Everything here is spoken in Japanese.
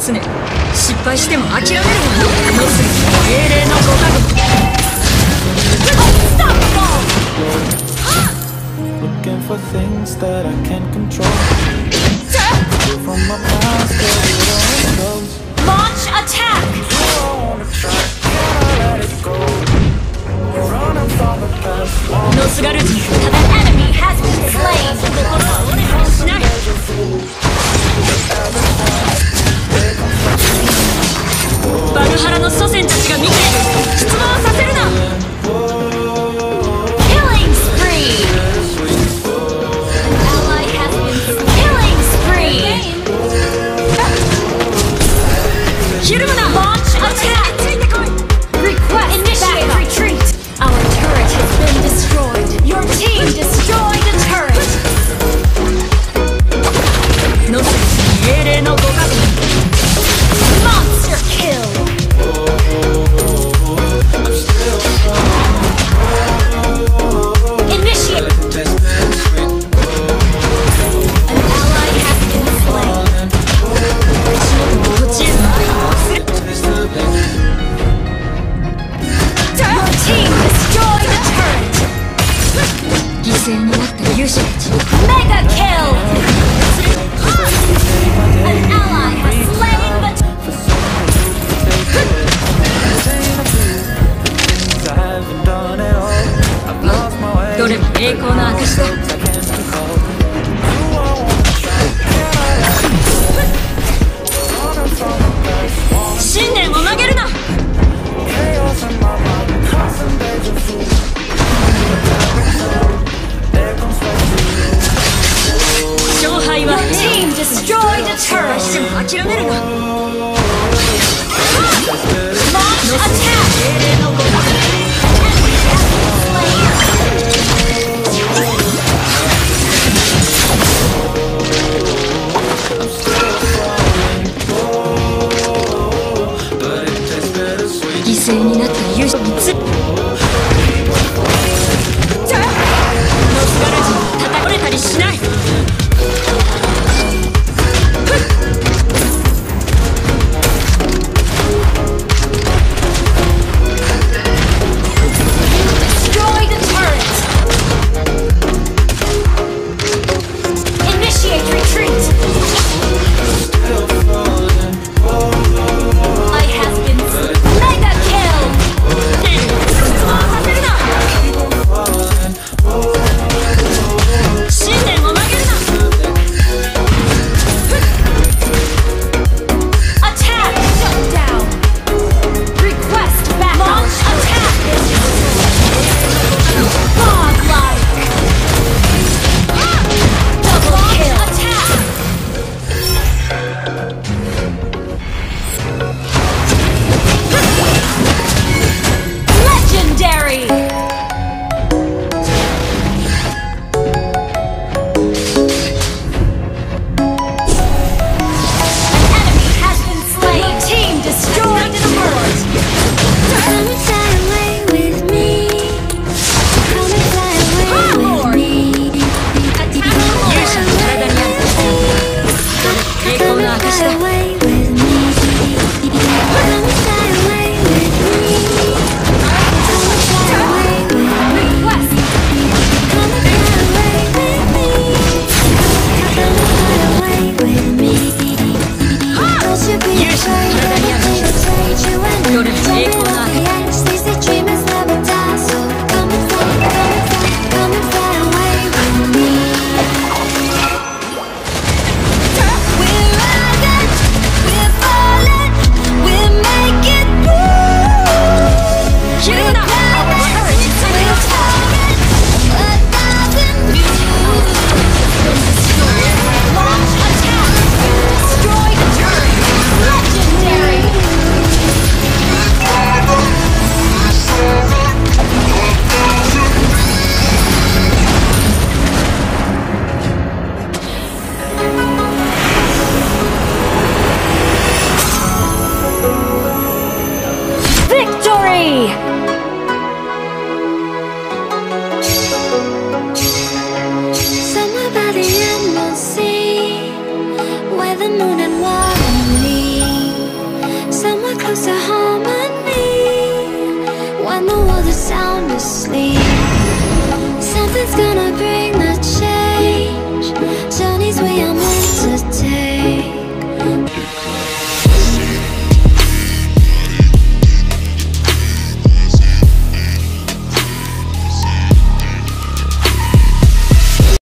常失敗しても諦めるものすぐ英霊のご加護ノスガル人栄光の証だ。